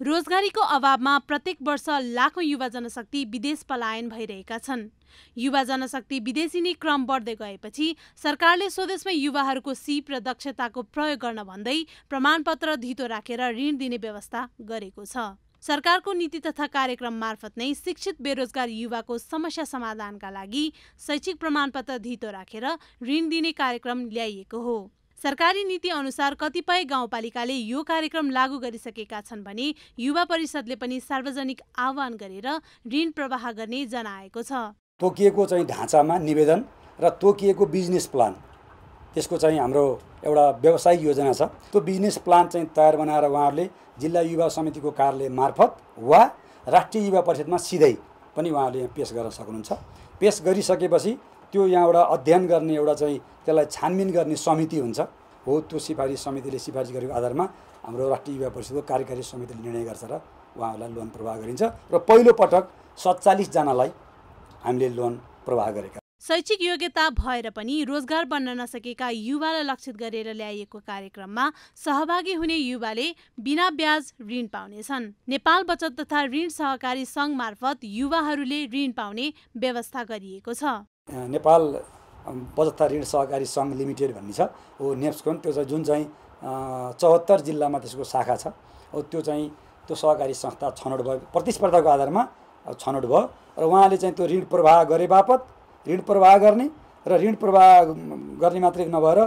रोजगारीको अभावमा प्रत्येक वर्ष लाखौँ युवा जनशक्ति विदेश पलायन भइरहेका छन्। युवा जनशक्ति विदेशिने क्रम बढ्दै गएपछि सरकारले स्वदेशमै युवाहरूको सिप र दक्षताको प्रयोग गर्न भन्दै प्रमाणपत्र धितो राखेर ऋण दिने व्यवस्था गरेको छ। सरकारको नीति तथा कार्यक्रम मार्फत नै शिक्षित बेरोजगार युवाको समस्या समाधानका लागि शैक्षिक प्रमाणपत्र धितो राखेर ऋण दिने कार्यक्रम ल्याइएको हो। सरकारी नीति अनुसार कतिपय गाउँपालिकाले यो कार्यक्रम लागू गरिसकेका छन् भने युवा परिषदले पनि सार्वजनिक आह्वान गरेर ऋण प्रवाह गर्ने जनाएको छ। तोकिएको चाहिँ ढाँचामा निवेदन र तोकिएको बिजनेस प्लान। त्यसको चाहिँ हाम्रो एउटा व्यावसायिक योजना छ। त्यो बिजनेस प्लान चाहिँ तयार बनाएर उहाँहरूले जिल्ला युवा समितिको कार्यालय मार्फत वा राष्ट्रिय युवा परिषदमा सिधै पनि उहाँहरूले पेस गर्न सक्नुहुन्छ। पेस गरिसकेपछि त्यो यहाँबाट अध्ययन गर्ने एउटा चाहिँ त्यसलाई छानबिन गर्ने समिति हुन्छ। हो त्यो सिफारिस समितिले सिफारिस गरेको आधारमा हाम्रो राष्ट्रिय युवा परिषदको कार्यकारी समितिले निर्णय गर्छ र उहाँहरूलाई लोन प्रवाह गरिन्छ र पहिलो पटक सत्तालिसजनालाई हामीले लोन प्रवाह गरेका शैक्षिक योग्यता भएर पनि रोजगार बन्न नसकेका युवालाई लक्षित गरेर ल्याइएको कार्यक्रममा सहभागी हुने युवाले बिना ब्याज ऋण पाउनेछन्। नेपाल बचत तथा ऋण सहकारी सङ्घ मार्फत युवाहरूले ऋण पाउने व्यवस्था गरिएको छ। नेपाल बचत ऋण सहकारी सङ्घ लिमिटेड भन्ने छ। हो नेप्सकोन त्यो चाहिँ जुन चाहिँ चौहत्तर जिल्लामा त्यसको शाखा छ। हो त्यो चाहिँ त्यो सहकारी संस्था छनौट भयो। प्रतिस्पर्धाको आधारमा छनौट भयो। र उहाँले चाहिँ त्यो ऋण प्रवाह गरे बापत ऋण प्रवाह गर्ने र ऋण प्रवाह गर्ने मात्रै नभएर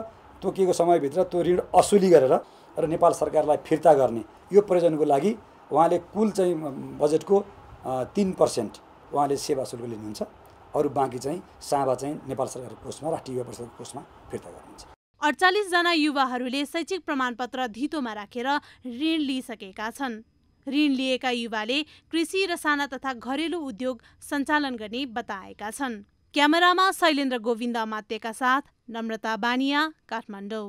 तोकिएको समयभित्र त्यो ऋण असुली गरेर र नेपाल सरकारलाई फिर्ता गर्ने यो प्रयोजनको लागि उहाँले कुल चाहिँ बजेटको तिन पर्सेन्ट उहाँले सेवा शुल्क लिनुहुन्छ। अरू बाँकी चाहिँ साँबा चाहिँ नेपाल सरकारको कोषमा राष्ट्रिय युवा परिषदको कोषमा फिर्ता गरिन्छ अडचालिसजना युवाहरूले शैक्षिक प्रमाणपत्र धितोमा राखेर ऋण लिइसकेका छन्। ऋण लिएका युवाले कृषि र साना तथा घरेलु उद्योग सञ्चालन गर्ने बताएका छन्। क्यामेरामा शैलेन्द्र गोविन्द मात्यका साथ नम्रता बानिया काठमाडौँ।